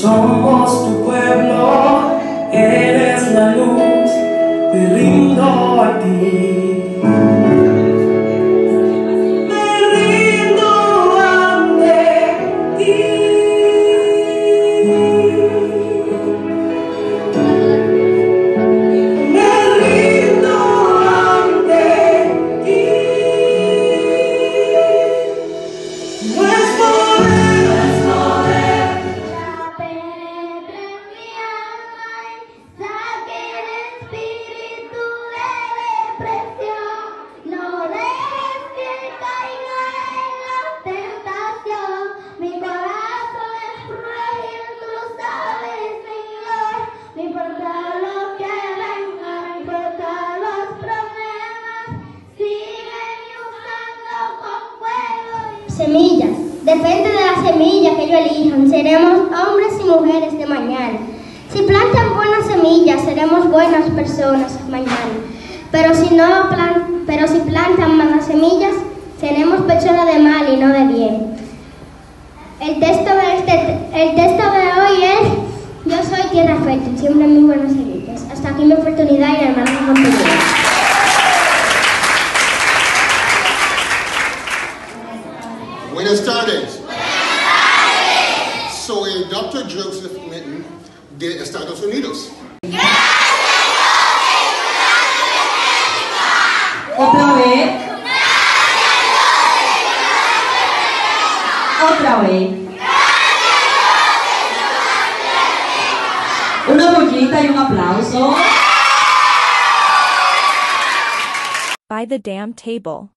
Somos tu pueblo, eres la luz, me rindo a ti. Semillas. Depende de la semilla que ellos elijan. Seremos hombres y mujeres de mañana. Si plantan buenas semillas, seremos buenas personas mañana. Pero si no plan- pero si plantan malas semillas, seremos personas de mal y no de bien. El texto de este, el texto de hoy es Yo soy tierra fértil, siempre muy buenas semillas. Hasta aquí mi oportunidad Buenas tardes. Soy el Dr. Joseph Minton de Estados Unidos. Otra vez. Otra vez. Una bullita y un aplauso. by the damn table.